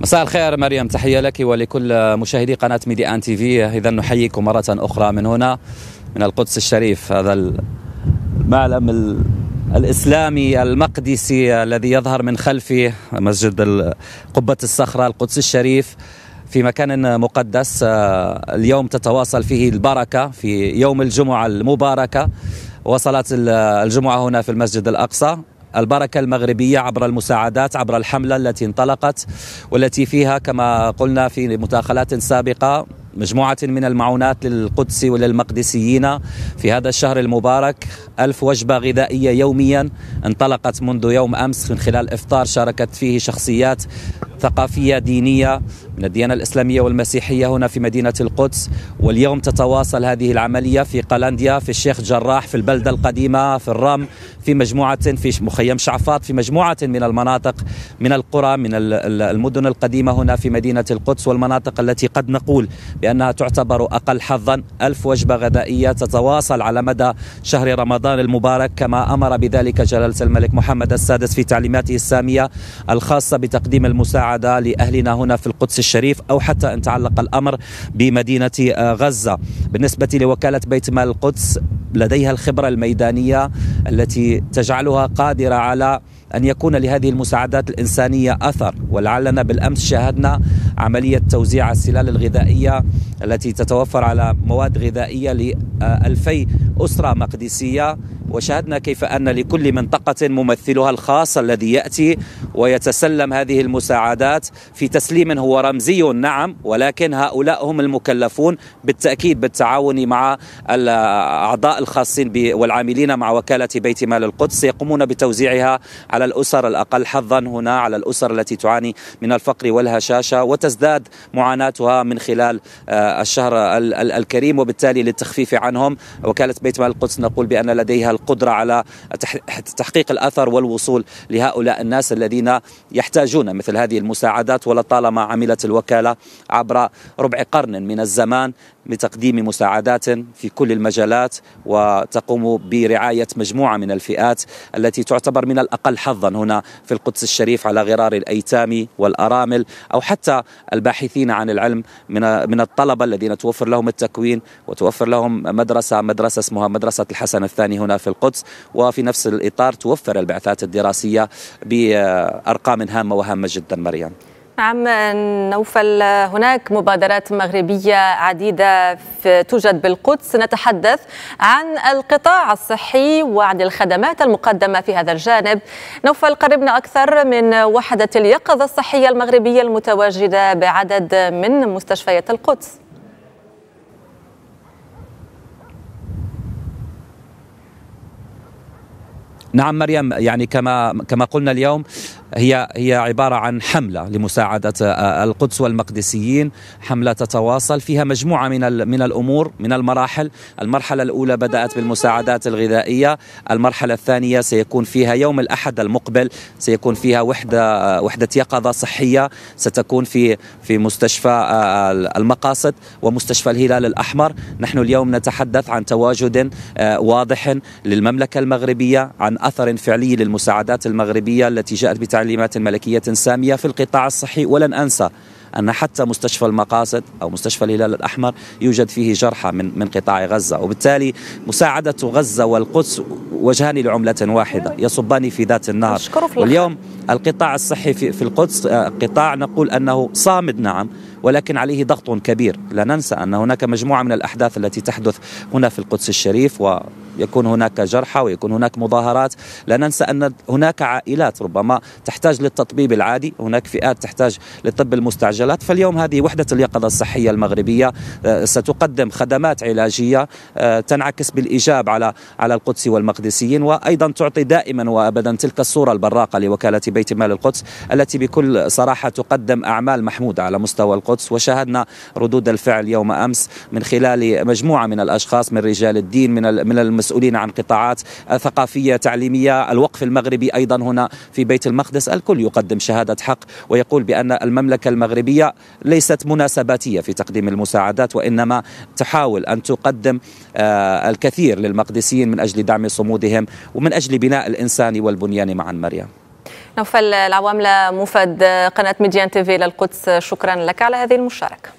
مساء الخير مريم تحية لك ولكل مشاهدي قناة ميدي آن تي في. إذا نحييكم مرة أخرى من هنا من القدس الشريف هذا المعلم الإسلامي المقدسي الذي يظهر من خلف مسجد قبة الصخرة القدس الشريف في مكان مقدس. اليوم تتواصل فيه البركة في يوم الجمعة المباركة وصلت الجمعة هنا في المسجد الأقصى. البركة المغربية عبر المساعدات عبر الحملة التي انطلقت والتي فيها كما قلنا في مداخلات سابقة مجموعة من المعونات للقدس وللمقدسيين في هذا الشهر المبارك. ألف وجبة غذائية يوميا انطلقت منذ يوم أمس من خلال إفطار شاركت فيه شخصيات ثقافية دينية من الديانة الإسلامية والمسيحية هنا في مدينة القدس. واليوم تتواصل هذه العملية في قلنديا في الشيخ جراح في البلدة القديمة في الرم في مجموعة في مخيم شعفاط في مجموعة من المناطق من القرى من المدن القديمة هنا في مدينة القدس والمناطق التي قد نقول بأنها تعتبر أقل حظا. ألف وجبة غذائية تتواصل على مدى شهر رمضان المبارك كما أمر بذلك جلالة الملك محمد السادس في تعليماته السامية الخاصة بتقديم المساعدة لأهلنا هنا في القدس الشريف أو حتى أن تعلق الأمر بمدينة غزة. بالنسبة لوكالة بيت مال القدس لديها الخبرة الميدانية التي تجعلها قادرة على أن يكون لهذه المساعدات الإنسانية أثر. ولعلنا بالأمس شاهدنا عملية توزيع السلال الغذائية التي تتوفر على مواد غذائية لألفي أسرة مقدسية. وشاهدنا كيف أن لكل منطقة ممثلها الخاص الذي يأتي ويتسلم هذه المساعدات في تسليم هو رمزي. نعم ولكن هؤلاء هم المكلفون بالتأكيد بالتعاون مع الأعضاء الخاصين والعاملين مع وكالة بيت مال القدس. يقومون بتوزيعها على الأسر الأقل حظا هنا على الأسر التي تعاني من الفقر والهشاشة وتزداد معاناتها من خلال آه، الشهر الكريم وبالتالي للتخفيف عنهم. وكالة بيت مال القدس نقول بأن لديها القدرة على تحقيق الأثر والوصول لهؤلاء الناس الذين يحتاجون مثل هذه المساعدات ولطالما عملت الوكالة عبر ربع قرن من الزمان بتقديم مساعدات في كل المجالات وتقوم برعاية مجموعة من الفئات التي تعتبر من الأقل حظا هنا في القدس الشريف على غرار الأيتام والأرامل أو حتى الباحثين عن العلم من من الطلبة الذين توفر لهم التكوين وتوفر لهم مدرسة مدرسة اسمها مدرسة الحسن الثاني هنا في القدس وفي نفس الإطار توفر البعثات الدراسية بأرقام هامة وهامة جدا مريم. نعم نوفل. هناك مبادرات مغربية عديدة توجد بالقدس. نتحدث عن القطاع الصحي وعن الخدمات المقدمة في هذا الجانب. نوفل قربنا أكثر من وحدة اليقظة الصحية المغربية المتواجدة بعدد من مستشفيات القدس. نعم مريم يعني كما كما قلنا اليوم هي هي عبارة عن حملة لمساعدة آه، القدس والمقدسيين. حملة تتواصل فيها مجموعة من من الأمور من المراحل. المرحلة الأولى بدأت بالمساعدات الغذائية. المرحلة الثانية سيكون فيها يوم الأحد المقبل. سيكون فيها وحدة آه، وحدة يقظة صحية. ستكون في في مستشفى آه، المقاصد ومستشفى الهلال الأحمر. نحن اليوم نتحدث عن تواجد واضح للمملكة المغربية عن أثر فعلي للمساعدات المغربية التي جاءت بتعليم تعليمات ملكية سامية في القطاع الصحي. ولن أنسى أن حتى مستشفى المقاصد أو مستشفى الهلال الأحمر يوجد فيه جرحى من من قطاع غزة. وبالتالي مساعدة غزة والقدس وجهان لعملة واحدة يصبان في ذات النهر. واليوم القطاع الصحي في, في القدس آه، قطاع نقول أنه صامد نعم ولكن عليه ضغط كبير. لا ننسى أن هناك مجموعة من الأحداث التي تحدث هنا في القدس الشريف ويكون هناك جرحى ويكون هناك مظاهرات. لا ننسى أن هناك عائلات ربما تحتاج للتطبيب العادي. هناك فئات تحتاج للطب المستعجلات. فاليوم هذه وحدة اليقظة الصحية المغربية آه، ستقدم خدمات علاجية آه، تنعكس بالإيجاب على على القدس والمقدسيين وأيضا تعطي دائما وأبدا تلك الصورة البراقة لوكالة بيت مال القدس التي بكل صراحة تقدم أعمال محمودة على مستوى القدس. وشاهدنا ردود الفعل يوم أمس من خلال مجموعة من الأشخاص من رجال الدين من من المسؤولين عن قطاعات ثقافية تعليمية. الوقف المغربي أيضا هنا في بيت المقدس. الكل يقدم شهادة حق ويقول بأن المملكة المغربية ليست مناسباتية في تقديم المساعدات وإنما تحاول أن تقدم آه، الكثير للمقدسيين من أجل دعم صمودهم ومن أجل بناء الإنسان والبنيان معا مريم. نوفل العواملة موفد قناة ميديان تيفي للقدس شكرا لك على هذه المشاركة.